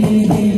You.